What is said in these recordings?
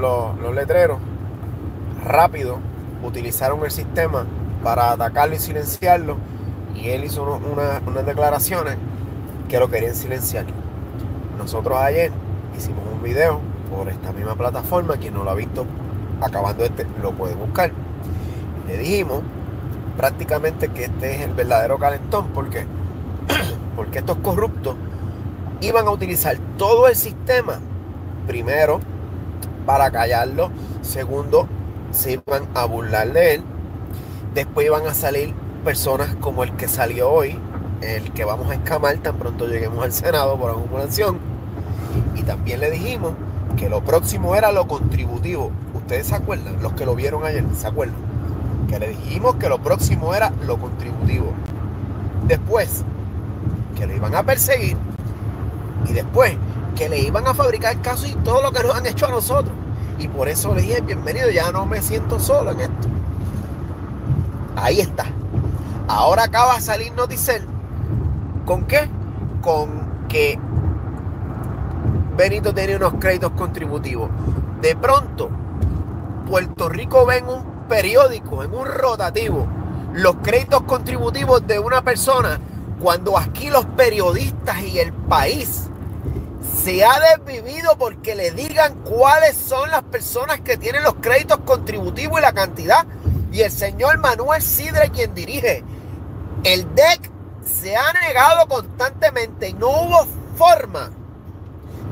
los, letreros, rápido utilizaron el sistema para atacarlo y silenciarlo. Y él hizo unas declaraciones que lo querían silenciar. Nosotros ayer hicimos un video por esta misma plataforma. Quien no lo ha visto acabando este lo puede buscar. le dijimos prácticamente que este es el verdadero calentón. ¿Por qué? Porque estos corruptos iban a utilizar todo el sistema. Primero, para callarlo. Segundo, se iban a burlar de él. Después iban a salir personas como el que salió hoy, el que vamos a escamar tan pronto lleguemos al Senado por acumulación. Y también le dijimos que lo próximo era lo contributivo. ¿Ustedes se acuerdan? Los que lo vieron ayer, ¿se acuerdan? Que le dijimos que lo próximo era lo contributivo. Después, que lo iban a perseguir. Y después, que le iban a fabricar casos y todo lo que nos han hecho a nosotros. Y por eso le dije, bienvenido, ya no me siento solo en esto. Ahí está. Ahora acaba de salir Noticel. ¿Con qué? Con que Benito tiene unos créditos contributivos. De pronto, Puerto Rico ve en un periódico, en un rotativo, los créditos contributivos de una persona cuando aquí los periodistas y el país se ha desvivido porque le digan cuáles son las personas que tienen los créditos contributivos y la cantidad. Y el señor Manuel Sidre, quien dirige el DEC, se ha negado constantemente y no hubo forma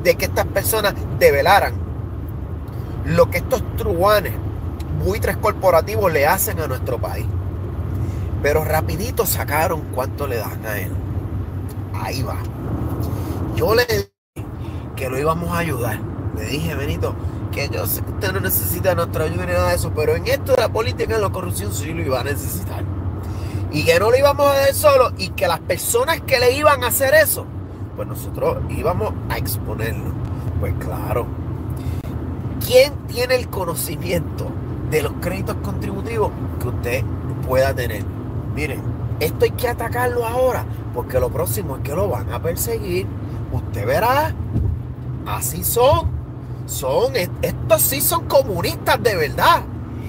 de que estas personas develaran lo que estos truanes, buitres corporativos le hacen a nuestro país. Pero rapidito sacaron cuánto le dan a él. Ahí va. Yo le que lo íbamos a ayudar. Le dije, Benito, que yo sé que usted no necesita nuestra ayuda ni nada de eso, pero en esto de la política en la corrupción sí lo iba a necesitar. Y que no lo íbamos a hacer solo y que las personas que le iban a hacer eso pues nosotros íbamos a exponerlo. Pues claro, ¿quién tiene el conocimiento de los créditos contributivos que usted pueda tener? Miren, esto hay que atacarlo ahora, porque lo próximo es que lo van a perseguir. Usted verá, así son. Son, estos sí son comunistas de verdad.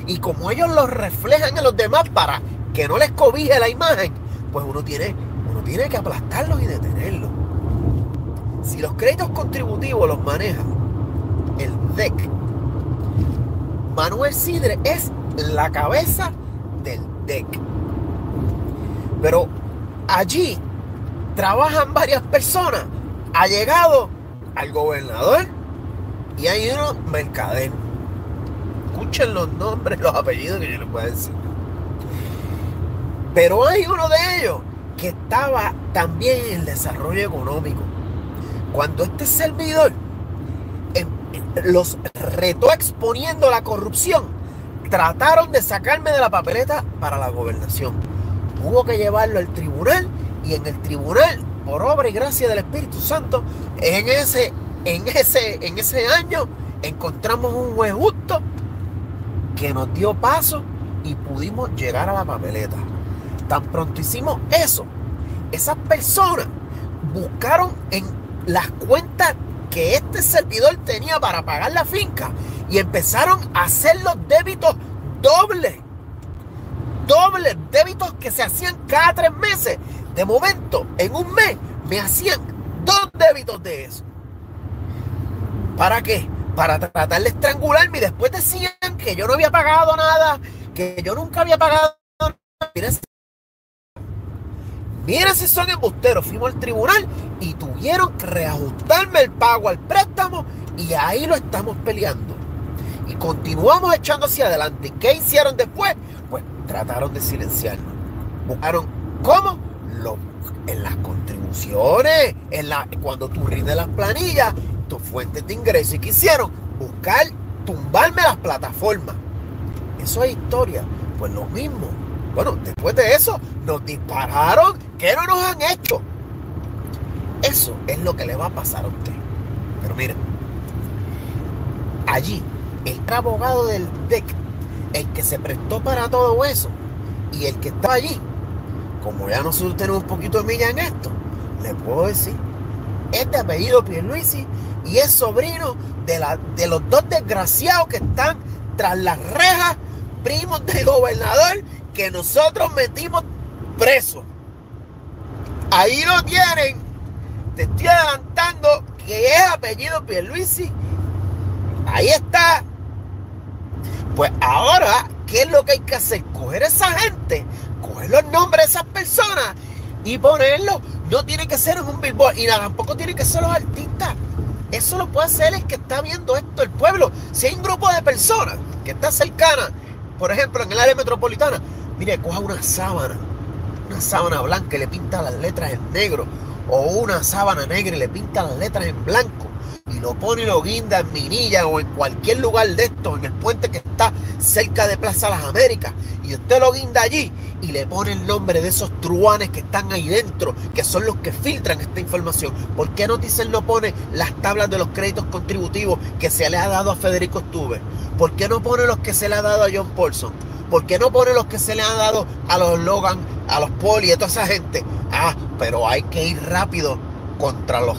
Y como ellos los reflejan en los demás para que no les cobije la imagen, pues uno tiene, uno tiene que aplastarlos y detenerlos. Si los créditos contributivos los maneja el DEC, Manuel Sidre es la cabeza del DEC. Pero allí trabajan varias personas. Ha llegado al gobernador y hay uno mercader. Escuchen los nombres, los apellidos que yo les puedo decir. Pero hay uno de ellos que estaba también en el desarrollo económico cuando este servidor em, los retó exponiendo la corrupción, trataron de sacarme de la papeleta para la gobernación. Hubo que llevarlo al tribunal y en el tribunal, por obra y gracia del Espíritu Santo, en ese, en ese, en ese año encontramos un juez justo que nos dio paso y pudimos llegar a la papeleta. Tan pronto hicimos eso, esas personas buscaron en las cuentas que este servidor tenía para pagar la finca y empezaron a hacer los débitos dobles. Dobles débitos que se hacían cada tres meses. De momento, en un mes, me hacían dos débitos de eso. ¿Para qué? Para tratar de estrangularme y después decían que yo no había pagado nada, que yo nunca había pagado nada. Mira si son embusteros. Fuimos al tribunal y tuvieron que reajustarme el pago al préstamo y ahí lo estamos peleando. Y continuamos echando hacia adelante. ¿Qué hicieron después? Pues trataron de silenciarnos. Buscaron cómo? En las contribuciones, en la, cuando tú rindes las planillas, tus fuentes de ingreso. ¿Y qué hicieron? Buscar, tumbarme las plataformas. Eso es historia. Pues lo mismo. Bueno, después de eso, nos dispararon. ¿Qué no nos han hecho? Eso es lo que le va a pasar a usted. Pero miren, allí, el abogado del DEC, el que se prestó para todo eso, y el que está allí, como ya nosotros tenemos un poquito de milla en esto, le puedo decir es de apellido Pierluisi y es sobrino de, de los dos desgraciados que están tras las rejas, primos del gobernador que nosotros metimos preso. Ahí lo tienen. Te estoy adelantando que es apellido Pierluisi. Ahí está. Pues ahora, ¿qué es lo que hay que hacer? Coger a esa gente, los nombres de esas personas y ponerlos. No tiene que ser en un billboard y tampoco tiene que ser los artistas. Eso lo puede hacer el que está viendo esto, el pueblo. Si hay un grupo de personas que está cercana, por ejemplo, en el área metropolitana, mire, coja una sábana, una sábana blanca y le pinta las letras en negro, o una sábana negra y le pinta las letras en blanco y lo pone y lo guinda en Minilla o en cualquier lugar de esto, en el puente que está cerca de Plaza Las Américas, y usted lo guinda allí y le pone el nombre de esos truanes que están ahí dentro, que son los que filtran esta información. ¿Por qué Noticel no pone las tablas de los créditos contributivos que se le ha dado a Federico Stuber? ¿Por qué no pone los que se le ha dado a John Paulson? ¿Por qué no pone los que se le han dado a los Logan, a los Poli, a toda esa gente? Ah, pero hay que ir rápido contra los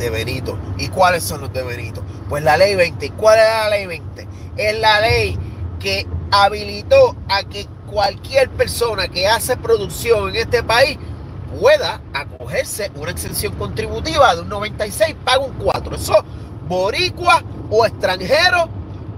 de Benito. ¿Y cuáles son los de Benito? Pues la ley 20. ¿Y cuál es la ley 20? Es la ley que habilitó a que cualquier persona que hace producción en este país pueda acogerse una exención contributiva de un 96, paga un 4. Eso, boricua o extranjero,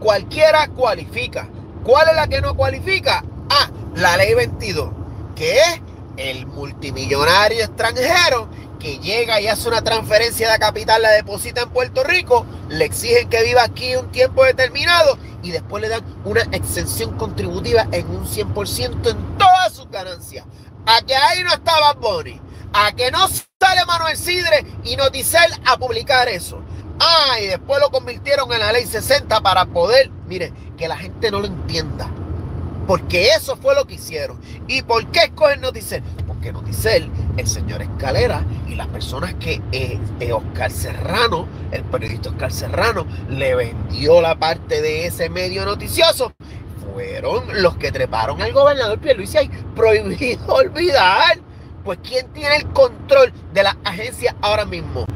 cualquiera cualifica. ¿Cuál es la que no cualifica? Ah, la ley 22, que es el multimillonario extranjero que llega y hace una transferencia de capital, la deposita en Puerto Rico, le exigen que viva aquí un tiempo determinado y después le dan una exención contributiva en un 100% en todas sus ganancias. A que ahí no estaba Bonnie, a que no sale Manuel Sidre y Noticel a publicar eso. Ah, y después lo convirtieron en la ley 60 para poder, mire, que la gente no lo entienda. Porque eso fue lo que hicieron. ¿Y por qué escogen Noticel? Porque Noticel, el señor Escalera y las personas que eh, eh, Oscar Serrano, el periodista Oscar Serrano, le vendió la parte de ese medio noticioso, fueron los que treparon al gobernador Pierluisi ahí. Prohibido olvidar. Pues ¿quién tiene el control de la agencia ahora mismo?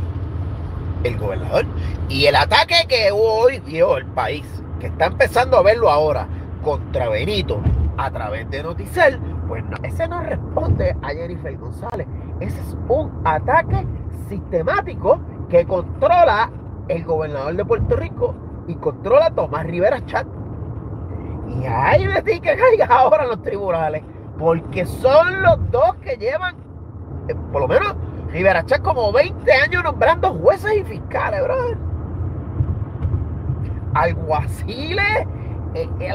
El gobernador. Y el ataque que hoy vio el país, que está empezando a verlo ahora, contra Benito a través de Noticel, pues ese no responde a Jennifer González. Ese es un ataque sistemático que controla el gobernador de Puerto Rico y controla Tomás Rivera Chat. Y ahí me que caiga ahora los tribunales, porque son los dos que llevan, eh, por lo menos, Rivera Chat como 20 años nombrando jueces y fiscales, brother. Alguaciles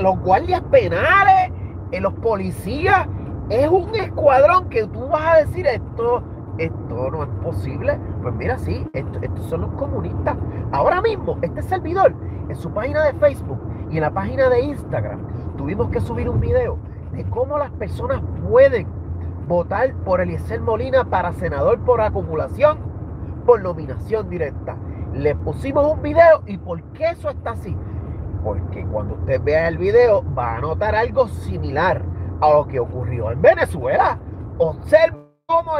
los guardias penales, eh, los policías. Es un escuadrón que tú vas a decir esto, esto no es posible. Pues mira, sí, estos son los comunistas. Ahora mismo, este servidor, en su página de Facebook y en la página de Instagram, tuvimos que subir un video de cómo las personas pueden votar por Eliezer Molina para senador por acumulación, por nominación directa. Le pusimos un video y por qué eso está así. Porque cuando usted vea el video va a notar algo similar a lo que ocurrió en Venezuela. Observe cómo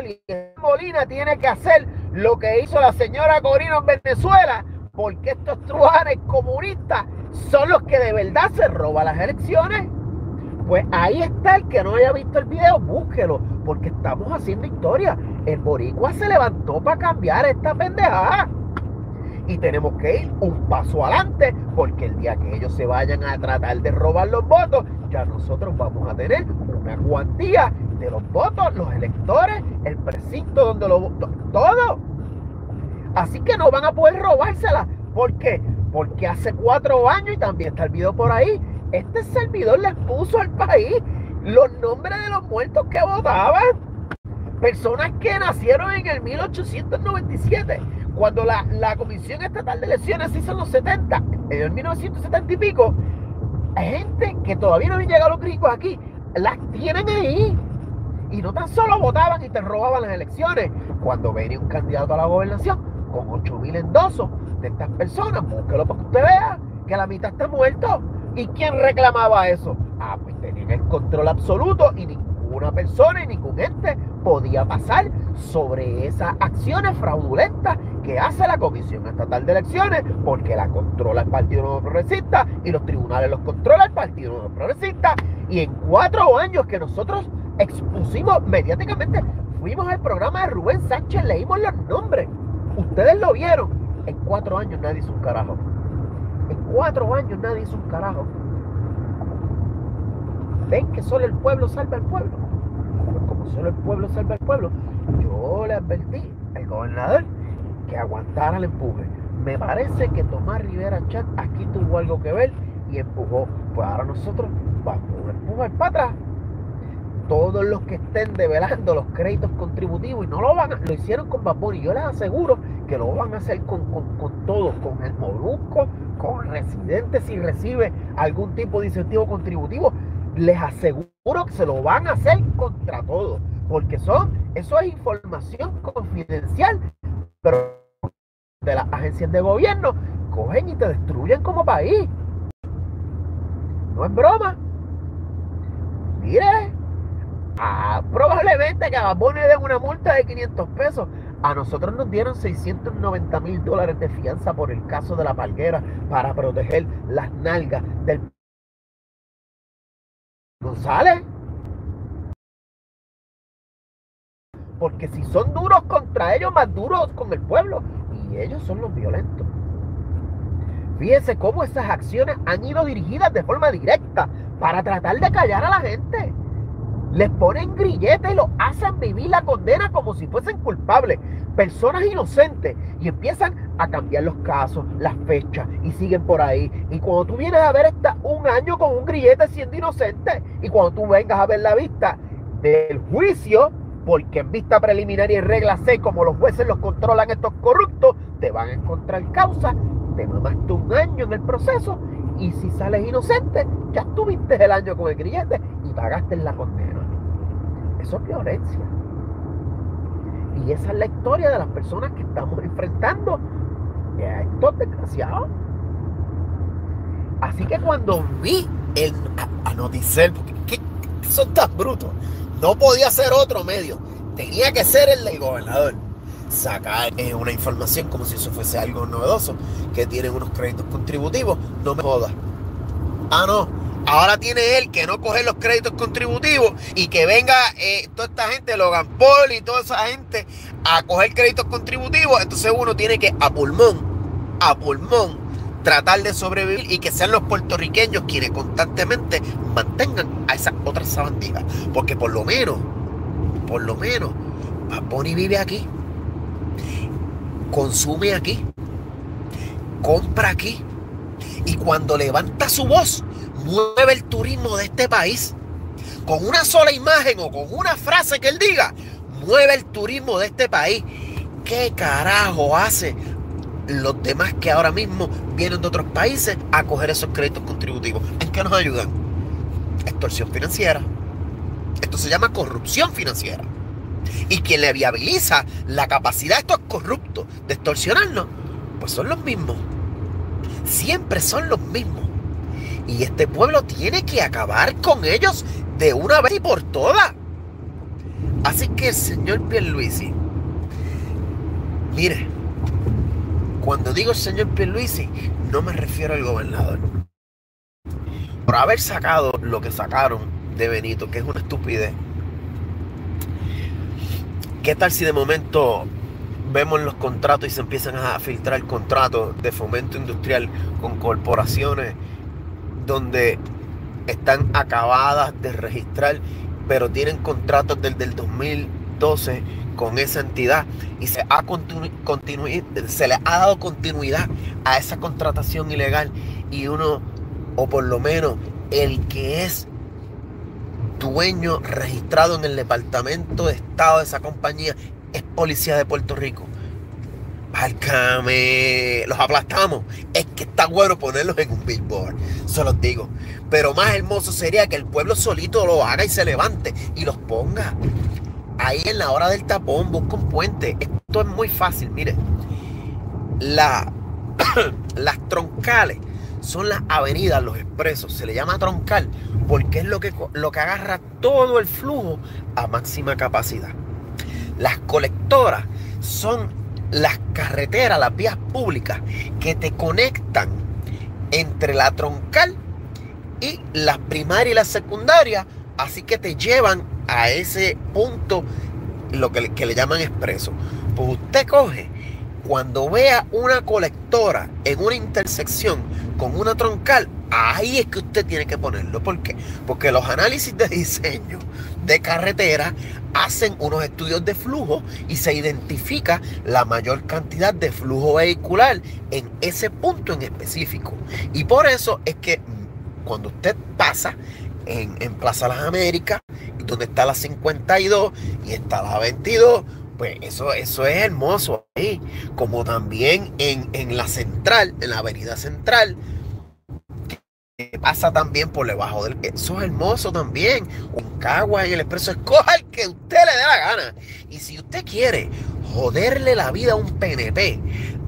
Molina tiene que hacer lo que hizo la señora Corino en Venezuela, porque estos truanes comunistas son los que de verdad se roban las elecciones. Pues ahí está el que no haya visto el video, búsquelo, porque estamos haciendo historia. El boricua se levantó para cambiar esta pendejada y tenemos que ir un paso adelante porque el día que ellos se vayan a tratar de robar los votos, ya nosotros vamos a tener una cuantía de los votos, los electores, el precinto donde lo todo. Así que no van a poder robársela. ¿Por qué? Porque hace cuatro años, y también está el video por ahí, este servidor les puso al país los nombres de los muertos que votaban. Personas que nacieron en el 1897 cuando la, Comisión Estatal de Elecciones hizo en los 70, en el 1970 y pico, gente que todavía no habían llegado los gringos aquí, las tienen ahí. Y no tan solo votaban y te robaban las elecciones. Cuando venía un candidato a la gobernación con 8 mil endosos de estas personas, búsquelo para que usted vea que la mitad está muerto. ¿Y quién reclamaba eso? Ah, pues tenían el control absoluto y ninguna persona y ningún ente podía pasar sobre esas acciones fraudulentas que hace la Comisión Estatal de Elecciones, porque la controla el Partido Nuevo Progresista y los tribunales los controla el Partido Nuevo Progresista. Y en cuatro años que nosotros expusimos mediáticamente, fuimos al programa de Rubén Sánchez, leímos los nombres. Ustedes lo vieron. En cuatro años nadie hizo un carajo. En cuatro años nadie hizo un carajo. Ven que solo el pueblo salva al pueblo. Como solo el pueblo salva al pueblo, yo le advertí al gobernador que aguantara el empuje. Me parece que Tomás Rivera Chat aquí tuvo algo que ver y empujó. Pues ahora nosotros vamos a empujar para atrás. Todos los que estén develando los créditos contributivos y no lo van a, lo hicieron con Baboni. Yo les aseguro que lo van a hacer con, con, todos, con el Molusco, con residentes si recibe algún tipo de incentivo contributivo. Les aseguro que se lo van a hacer contra todos, porque son, eso es información confidencial pero de las agencias de gobierno cogen y te destruyen como país. No es broma. Mire, probablemente que a Babone den una multa de 500 pesos. A nosotros nos dieron 690 mil dólares de fianza por el caso de la palguera para proteger las nalgas del González. Porque si son duros contra ellos, más duros con el pueblo. Y ellos son los violentos. Fíjense cómo esas acciones han ido dirigidas de forma directa para tratar de callar a la gente. Les ponen grilletes y los hacen vivir la condena como si fuesen culpables. Personas inocentes. Y empiezan a cambiar los casos, las fechas y siguen por ahí. Y cuando tú vienes a ver está un año con un grillete siendo inocente. Y cuando tú vengas a ver la vista del juicio, porque en vista preliminar y en regla C, como los jueces los controlan estos corruptos, te van a encontrar causa, te mamaste un año en el proceso y si sales inocente, ya tuviste el año con el grillete y pagaste la condena. Eso es violencia. Y esa es la historia de las personas que estamos enfrentando a estos desgraciados. Así que cuando vi el a, porque ¿qué, son tan brutos. No podía ser otro medio. Tenía que ser el del gobernador. Sacar eh, una información como si eso fuese algo novedoso. Que tienen unos créditos contributivos. No me jodas. Ah, no. Ahora tiene él que no coger los créditos contributivos y que venga eh, toda esta gente, Logan Paul y toda esa gente a coger créditos contributivos. Entonces uno tiene que a pulmón, a pulmón, tratar de sobrevivir y que sean los puertorriqueños quienes constantemente mantengan a esas otras sabandijas. Porque por lo menos, por lo menos, Paponi vive aquí, consume aquí, compra aquí. Y cuando levanta su voz, mueve el turismo de este país. Con una sola imagen o con una frase que él diga, mueve el turismo de este país. ¿Qué carajo hace los demás que ahora mismo vienen de otros países a coger esos créditos contributivos. ¿En qué nos ayudan? Extorsión financiera. Esto se llama corrupción financiera. Y quien le viabiliza la capacidad de estos corruptos de extorsionarnos, pues son los mismos. Siempre son los mismos. Y este pueblo tiene que acabar con ellos de una vez y por todas. Así que señor Pierluisi, mire, cuando digo señor Pierluisi, no me refiero al gobernador. Por haber sacado lo que sacaron de Benito, que es una estupidez. ¿Qué tal si de momento vemos los contratos y se empiezan a filtrar contratos de fomento industrial con corporaciones donde están acabadas de registrar, pero tienen contratos desde el 2012 con esa entidad y se, ha se le ha dado continuidad a esa contratación ilegal y uno, o por lo menos el que es dueño registrado en el Departamento de Estado de esa compañía es policía de Puerto Rico. Válcame, los aplastamos. Es que está bueno ponerlos en un billboard, se los digo. Pero más hermoso sería que el pueblo solito lo haga y se levante y los ponga ahí en la hora del tapón, busca un puente. Esto es muy fácil, mire. La, las troncales son las avenidas, los expresos. Se le llama troncal porque es lo que, lo que agarra todo el flujo a máxima capacidad. Las colectoras son las carreteras, las vías públicas que te conectan entre la troncal y la primaria y la secundaria, así que te llevan a ese punto, lo que, que le llaman expreso. Pues usted coge cuando vea una colectora en una intersección con una troncal, ahí es que usted tiene que ponerlo. ¿Por qué? Porque los análisis de diseño de carretera hacen unos estudios de flujo y se identifica la mayor cantidad de flujo vehicular en ese punto en específico. Y por eso es que cuando usted pasa en, en Plaza Las Américas, donde está la 52 y está la 22, pues eso, eso es hermoso ahí. Como también en, la central, en la avenida central, que pasa también por debajo del... Eso es hermoso también. Un cagua en el expreso. Escoja el que usted le dé la gana. Y si usted quiere joderle la vida a un PNP,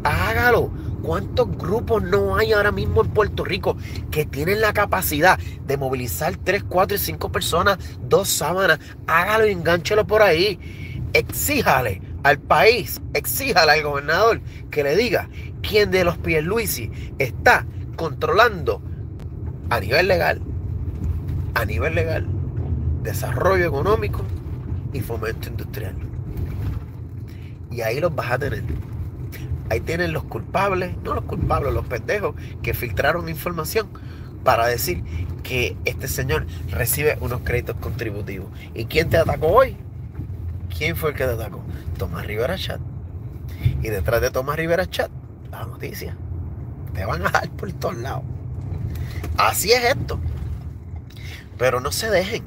hágalo. ¿Cuántos grupos no hay ahora mismo en Puerto Rico que tienen la capacidad de movilizar 3, 4 y 5 personas, dos sábanas? Hágalo y enganchelo por ahí exíjale al país, exíjale al gobernador que le diga quién de los Pierluisi está controlando a nivel legal, a nivel legal, desarrollo económico y fomento industrial. Y ahí los vas a tener. Ahí tienen los culpables, no los culpables, los pendejos que filtraron información para decir que este señor recibe unos créditos contributivos. ¿Y quién te atacó hoy? ¿Quién fue el que te atacó? Tomás Rivera Chat. Y detrás de Tomás Rivera Chat, la noticia. Te van a dar por todos lados. Así es esto. Pero no se dejen.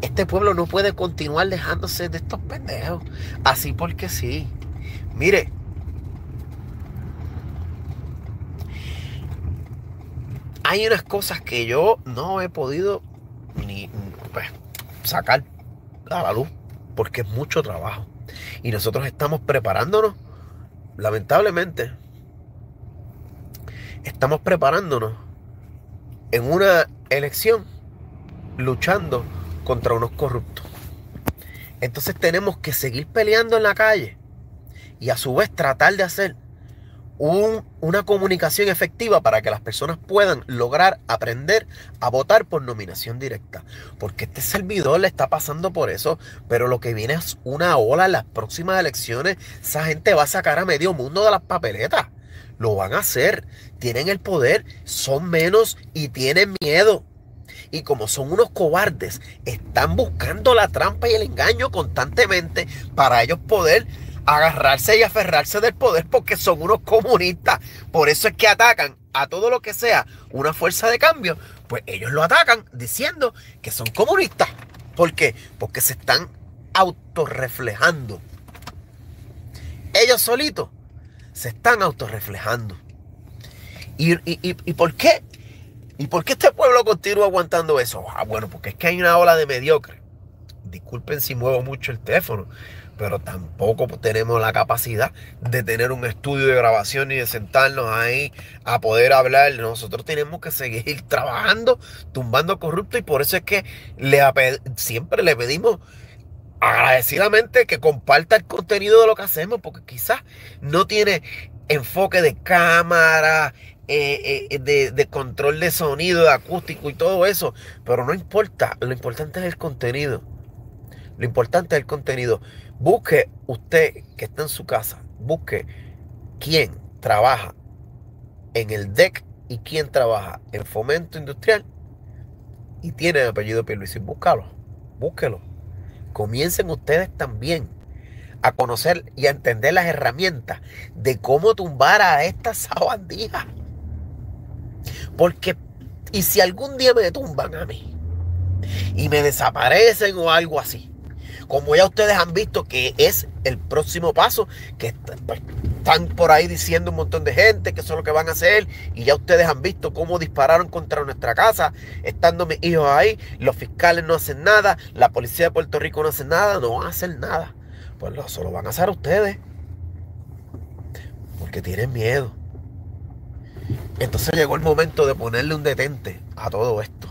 Este pueblo no puede continuar dejándose de estos pendejos. Así porque sí. Mire. Hay unas cosas que yo no he podido ni pues, sacar a la luz porque es mucho trabajo. Y nosotros estamos preparándonos, lamentablemente, estamos preparándonos en una elección luchando contra unos corruptos. Entonces tenemos que seguir peleando en la calle y a su vez tratar de hacer una comunicación efectiva para que las personas puedan lograr aprender a votar por nominación directa. Porque este servidor le está pasando por eso, pero lo que viene es una ola en las próximas elecciones. Esa gente va a sacar a medio mundo de las papeletas. Lo van a hacer. Tienen el poder, son menos y tienen miedo. Y como son unos cobardes, están buscando la trampa y el engaño constantemente para ellos poder agarrarse y aferrarse del poder porque son unos comunistas. Por eso es que atacan a todo lo que sea una fuerza de cambio, pues ellos lo atacan diciendo que son comunistas. ¿Por qué? Porque se están autorreflejando. Ellos solitos se están autorreflejando. ¿Y, y, y, por qué? ¿Y por qué este pueblo continúa aguantando eso? Ah, bueno, porque es que hay una ola de mediocre. Disculpen si muevo mucho el teléfono, pero tampoco tenemos la capacidad de tener un estudio de grabación y de sentarnos ahí a poder hablar. Nosotros tenemos que seguir trabajando, tumbando corrupto y por eso es que siempre le pedimos agradecidamente que comparta el contenido de lo que hacemos, porque quizás no tiene enfoque de cámara, eh, eh, de, de, control de sonido, de acústico y todo eso, pero no importa, lo importante es el contenido. Lo importante es el contenido. Busque usted que está en su casa, busque quién trabaja en el DEC y quién trabaja en fomento industrial y tiene el apellido Pierluisi. Búscalo, búsquelo. Comiencen ustedes también a conocer y a entender las herramientas de cómo tumbar a estas sabandijas. Porque, y si algún día me tumban a mí y me desaparecen o algo así, como ya ustedes han visto que es el próximo paso, que pues, están por ahí diciendo un montón de gente que eso es lo que van a hacer, y ya ustedes han visto cómo dispararon contra nuestra casa, estando mis hijos ahí, los fiscales no hacen nada, la policía de Puerto Rico no hace nada, no van a hacer nada. Pues eso lo van a hacer ustedes, porque tienen miedo. Entonces llegó el momento de ponerle un detente a todo esto.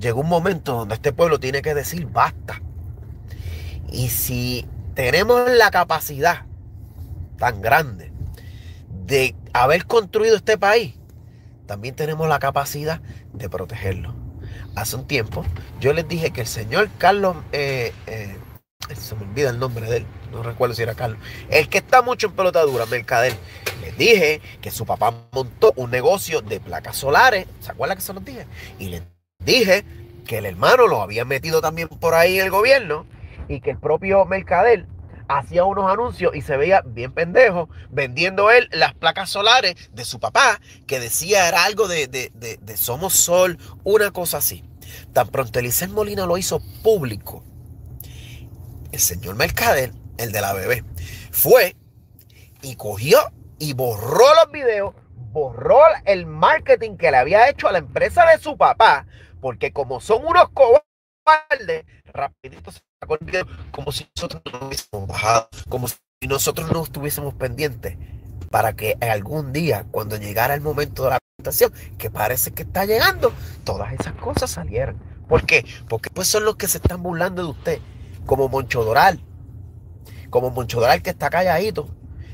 Llegó un momento donde este pueblo tiene que decir basta. Y si tenemos la capacidad tan grande de haber construido este país, también tenemos la capacidad de protegerlo. Hace un tiempo yo les dije que el señor Carlos, eh, eh, se me olvida el nombre de él, no recuerdo si era Carlos, el que está mucho en pelotadura, Mercader, les dije que su papá montó un negocio de placas solares, ¿se acuerdan que se los dije? Y les dije que el hermano lo había metido también por ahí en el gobierno y que el propio Mercader hacía unos anuncios y se veía bien pendejo vendiendo él las placas solares de su papá que decía era algo de, de, de, Somos Sol, una cosa así. Tan pronto Eliseo Molina lo hizo público, el señor Mercader, el de la bebé, fue y cogió y borró los videos, borró el marketing que le había hecho a la empresa de su papá, porque como son unos cobardes, rapidito se sacó como si nosotros no hubiésemos bajado, como si nosotros no estuviésemos pendientes para que algún día, cuando llegara el momento de la presentación, que parece que está llegando, todas esas cosas salieran. ¿Por qué? Porque pues son los que se están burlando de usted, como Moncho Doral, como Moncho Doral que está calladito,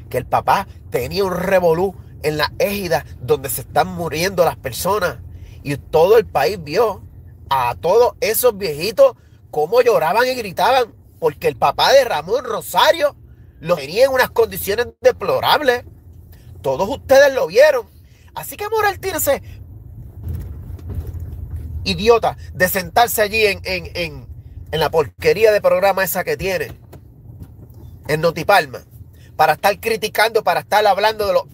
que el papá tenía un revolú en la égida donde se están muriendo las personas y todo el país vio a todos esos viejitos cómo lloraban y gritaban porque el papá de Ramón Rosario lo tenía en unas condiciones deplorables. Todos ustedes lo vieron. Así que Moral tiene ese idiota de sentarse allí en, en, la porquería de programa esa que tiene en Notipalma para estar criticando, para estar hablando de, lo,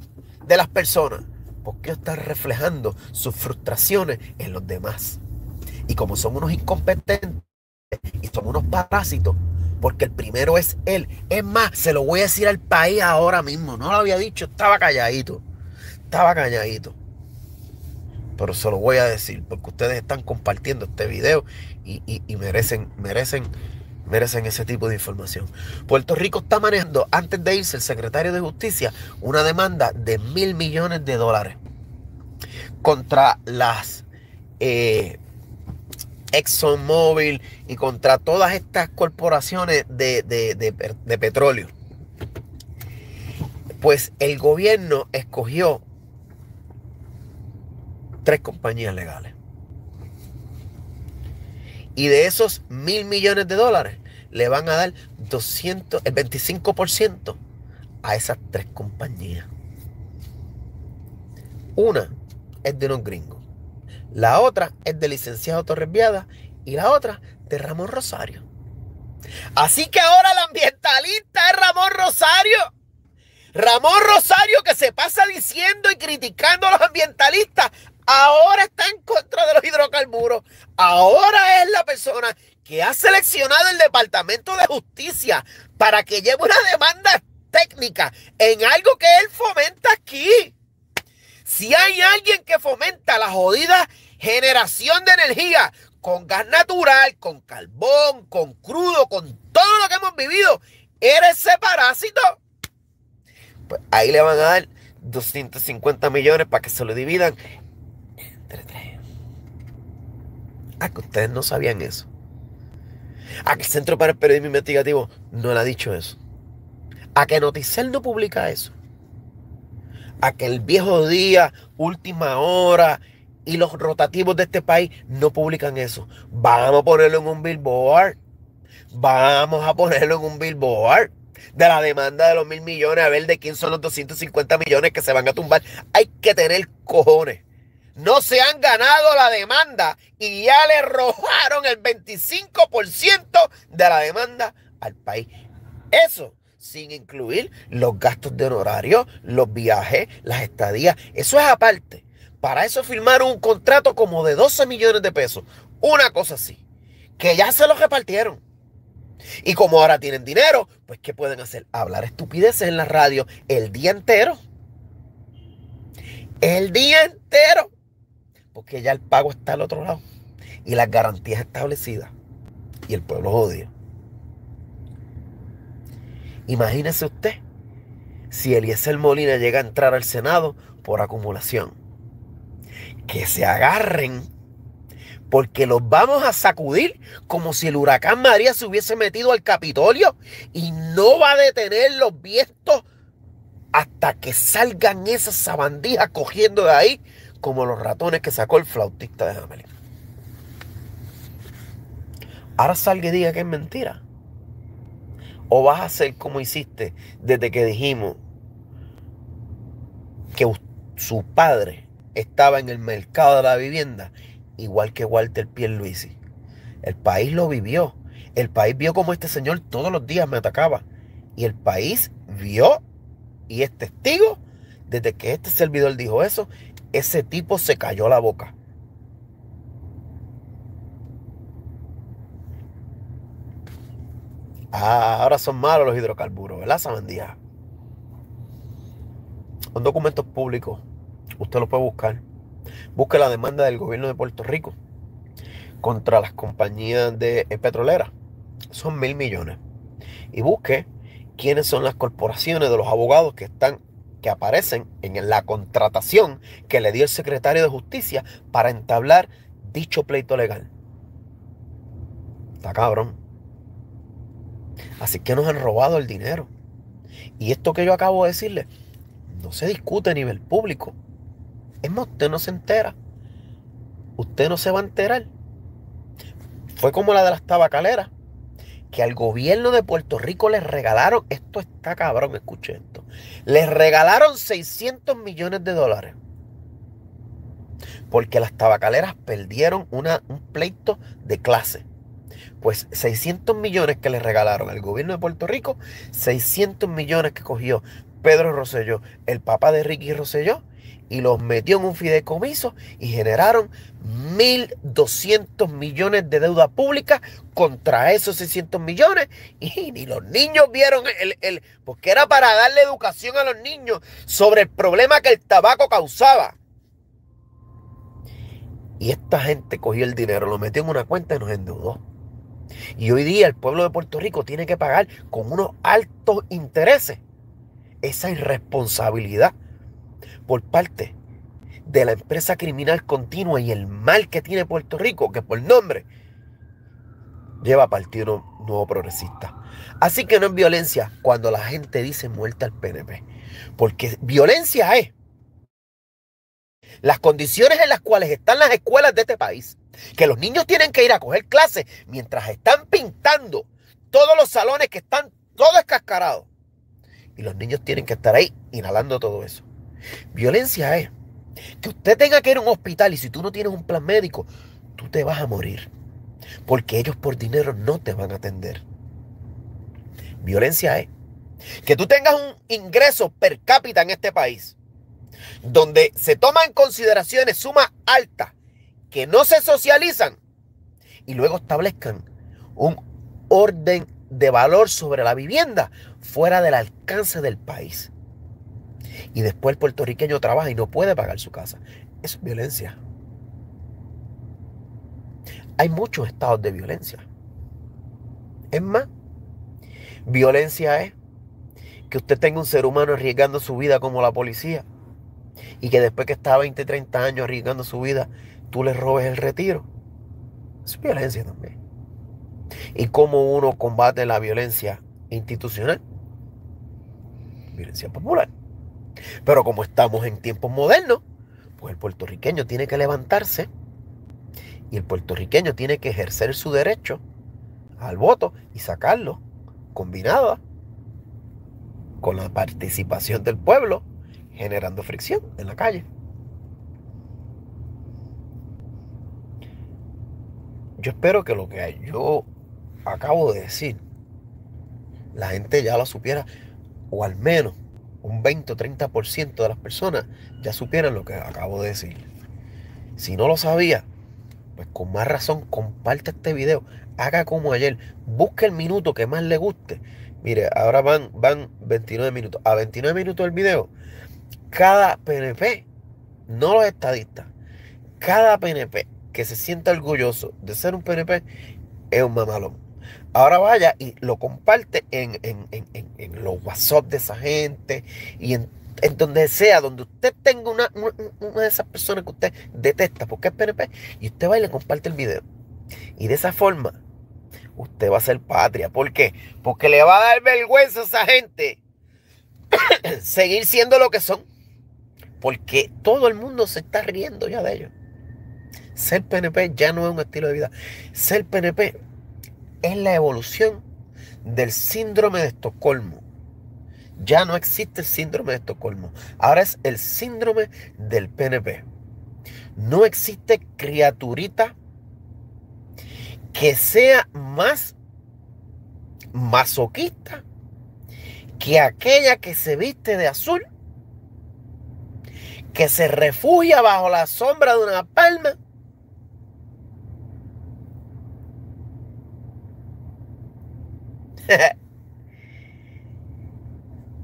de las personas. Porque está reflejando sus frustraciones en los demás. Y como son unos incompetentes, y somos unos parásitos. Porque el primero es él. Es más, se lo voy a decir al país ahora mismo. No lo había dicho, estaba calladito. Estaba calladito. Pero se lo voy a decir porque ustedes están compartiendo este video y, y merecen, merecen, merecen ese tipo de información. Puerto Rico está manejando, antes de irse el secretario de Justicia, una demanda de mil millones de dólares contra las eh, ExxonMobil y contra todas estas corporaciones de, petróleo. Pues el gobierno escogió tres compañías legales. Y de esos mil millones de dólares le van a dar 200, el 25% a esas tres compañías. Una es de unos gringos. La otra es de licenciado Torres Viada y la otra de Ramón Rosario. Así que ahora el ambientalista es Ramón Rosario. Ramón Rosario que se pasa diciendo y criticando a los ambientalistas, ahora está en contra de los hidrocarburos. Ahora es la persona que ha seleccionado el Departamento de Justicia para que lleve una demanda técnica en algo que él fomenta aquí. Si hay alguien que fomenta la jodida generación de energía con gas natural, con carbón, con crudo, con todo lo que hemos vivido, eres ese parásito. Pues ahí le van a dar 250 millones para que se lo dividan entre tres. Ah, que ustedes no sabían eso. A que el Centro para el Periodismo Investigativo no le ha dicho eso. A que Noticel no publica eso a que el viejo día, última hora y los rotativos de este país no publican eso. Vamos a ponerlo en un billboard. Vamos a ponerlo en un billboard de la demanda de los mil millones, a ver de quién son los 250 millones que se van a tumbar. Hay que tener cojones. No se han ganado la demanda y ya le robaron el 25% de la demanda al país. Eso sin incluir los gastos de honorario, los viajes, las estadías. Eso es aparte. Para eso firmaron un contrato como de 12 millones de pesos. Una cosa así. Que ya se los repartieron. Y como ahora tienen dinero, pues ¿qué pueden hacer? Hablar estupideces en la radio el día entero. El día entero. Porque ya el pago está al otro lado. Y las garantías establecidas. Y el pueblo odia. Imagínese usted si Eliezer Molina llega a entrar al Senado por acumulación. que se agarren porque los vamos a sacudir como si el huracán María se hubiese metido al Capitolio y no va a detener los vientos hasta que salgan esas sabandijas cogiendo de ahí como los ratones que sacó el flautista de Hamelin. Ahora salga y diga que es mentira. O vas a hacer como hiciste desde que dijimos que su padre estaba en el mercado de la vivienda, igual que Walter Pierluisi. El país lo vivió. El país vio como este señor todos los días me atacaba. Y el país vio y es testigo desde que este servidor dijo eso, ese tipo se cayó la boca. Ah, ahora son malos los hidrocarburos, ¿verdad, Samandía? Son documentos públicos. Usted lo puede buscar. Busque la demanda del gobierno de Puerto Rico contra las compañías de eh, petroleras. Son mil millones. Y busque quiénes son las corporaciones de los abogados que están que aparecen en la contratación que le dio el secretario de Justicia para entablar dicho pleito legal. Está cabrón. Así que nos han robado el dinero. Y esto que yo acabo de decirle no se discute a nivel público. Es más, usted no se entera. Usted no se va a enterar. Fue como la de las tabacaleras que al gobierno de Puerto Rico les regalaron, esto está cabrón, escuche esto, les regalaron 600 millones de dólares. Porque las tabacaleras perdieron un pleito de clase. Pues 600 millones que les regalaron al gobierno de Puerto Rico, 600 millones que cogió Pedro Rosselló, el papá de Ricky Rosselló, y los metió en un fideicomiso y generaron 1.200 millones de deuda pública contra esos 600 millones. Y ni los niños vieron el, el, porque era para darle educación a los niños sobre el problema que el tabaco causaba. Y esta gente cogió el dinero, lo metió en una cuenta y nos endeudó. Y hoy día el pueblo de Puerto Rico tiene que pagar con unos altos intereses esa irresponsabilidad por parte de la empresa criminal continua y el mal que tiene Puerto Rico, que por nombre lleva Partido Nuevo Progresista. Así que no es violencia cuando la gente dice muerta al PNP, porque violencia es las condiciones en las cuales están las escuelas de este país, que los niños tienen que ir a coger clases mientras están pintando todos los salones que están todos escascarados. Y los niños tienen que estar ahí inhalando todo eso. Violencia es que usted tenga que ir a un hospital y si tú no tienes un plan médico, tú te vas a morir. Porque ellos por dinero no te van a atender. Violencia es que tú tengas un ingreso per cápita en este país donde se toman consideraciones sumas altas que no se socializan y luego establezcan un orden de valor sobre la vivienda fuera del alcance del país y después el puertorriqueño trabaja y no puede pagar su casa. Eso es violencia. Hay muchos estados de violencia. Es más, violencia es que usted tenga un ser humano arriesgando su vida como la policía y que después que está 20, 30 años arriesgando su vida, tú le robes el retiro. Es violencia también. ¿Y cómo uno combate la violencia institucional? Violencia popular. Pero como estamos en tiempos modernos, pues el puertorriqueño tiene que levantarse y el puertorriqueño tiene que ejercer su derecho al voto y sacarlo combinado con la participación del pueblo generando fricción en la calle. Yo espero que lo que yo acabo de decir, la gente ya lo supiera, o al menos un 20 o 30% de las personas ya supieran lo que acabo de decir. Si no lo sabía, pues con más razón comparte este video. Haga como ayer. Busque el minuto que más le guste. Mire, ahora van, van 29 minutos. A 29 minutos del video, cada PNP, no los estadistas, cada PNP que se sienta orgulloso de ser un PNP es un mamalón. Ahora vaya y lo comparte en, los WhatsApp de esa gente y en en donde sea, donde usted tenga una, una, de esas personas que usted detesta porque es PNP, y usted va y le comparte el video. Y de esa forma, usted va a ser patria. ¿Por qué? Porque le va a dar vergüenza a esa gente seguir siendo lo que son. Porque todo el mundo se está riendo ya de ellos. Ser PNP ya no es un estilo de vida. Ser PNP es la evolución del síndrome de Estocolmo. Ya no existe el síndrome de Estocolmo. Ahora es el síndrome del PNP. No existe criaturita que sea más masoquista que aquella que se viste de azul, que se refugia bajo la sombra de una palma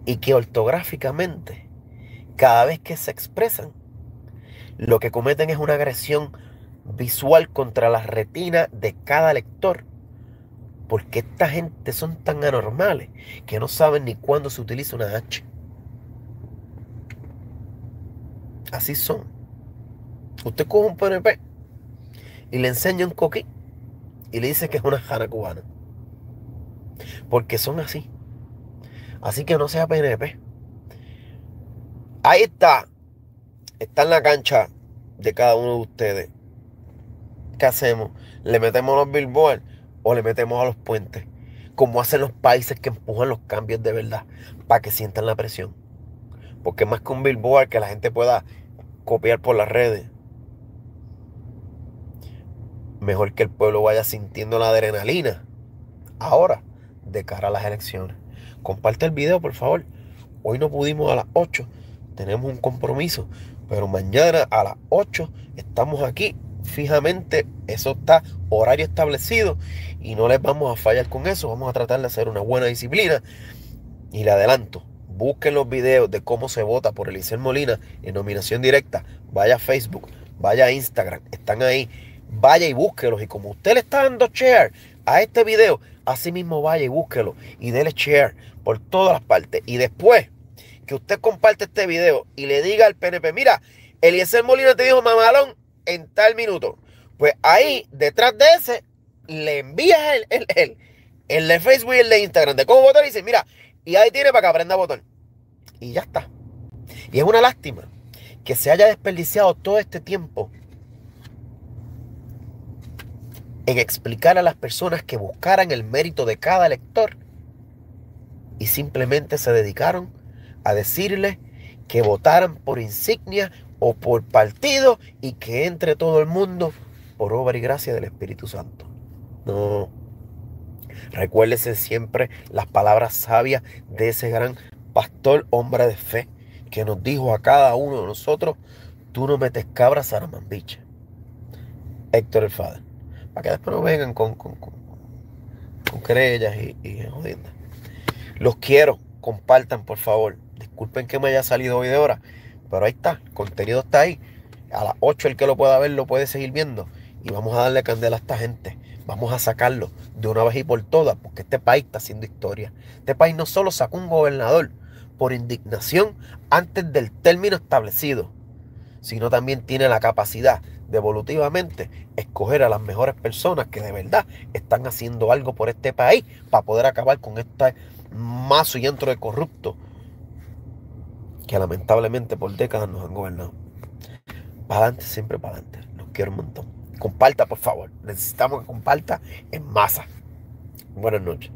y que ortográficamente, cada vez que se expresan, lo que cometen es una agresión visual contra la retina de cada lector. Porque esta gente son tan anormales que no saben ni cuándo se utiliza una H. Así son. Usted coge un PNP y le enseña un coquí y le dice que es una jana cubana. Porque son así. Así que no sea PNP. Ahí está. Está en la cancha de cada uno de ustedes. ¿Qué hacemos? ¿Le metemos los billboards o le metemos a los puentes? Como hacen los países que empujan los cambios de verdad para que sientan la presión. Porque más que un billboard que la gente pueda copiar por las redes, mejor que el pueblo vaya sintiendo la adrenalina ahora de cara a las elecciones. Comparte el video, por favor. Hoy no pudimos a las 8, tenemos un compromiso, pero mañana a las 8 estamos aquí fijamente. Eso está horario establecido y no les vamos a fallar con eso. Vamos a tratar de hacer una buena disciplina. Y le adelanto, busquen los videos de cómo se vota por Eliseo Molina en nominación directa. Vaya a Facebook, vaya a Instagram, están ahí. Vaya y búsquelos. Y como usted le está dando share a este video, así mismo vaya y búsquelo y déle share por todas las partes. Y después que usted comparte este video y le diga al PNP, mira, Eliezer Molina te dijo mamalón en tal minuto. Pues ahí, detrás de ese, le envías el, el, el, el de Facebook y el de Instagram de cómo votar y dice, mira, y ahí tiene para que aprenda a votar. Y ya está. Y es una lástima que se haya desperdiciado todo este tiempo en explicar a las personas que buscaran el mérito de cada elector y simplemente se dedicaron a decirle que votaran por insignia o por partido y que entre todo el mundo por obra y gracia del Espíritu Santo. No. Recuérdese siempre las palabras sabias de ese gran pastor, hombre de fe, que nos dijo a cada uno de nosotros, tú no metes cabras a biche. Héctor el Father que después no vengan con, con, con, querellas y, y Los quiero, compartan por favor. Disculpen que me haya salido hoy de hora, pero ahí está, el contenido está ahí. A las 8 el que lo pueda ver lo puede seguir viendo. Y vamos a darle candela a esta gente. Vamos a sacarlo de una vez y por todas, porque este país está haciendo historia. Este país no solo sacó un gobernador por indignación antes del término establecido, sino también tiene la capacidad devolutivamente escoger a las mejores personas que de verdad están haciendo algo por este país para poder acabar con este mazo y entro de corruptos que lamentablemente por décadas nos han gobernado. Para adelante, siempre para adelante. Los quiero un montón. Comparta, por favor. Necesitamos que comparta en masa. Buenas noches.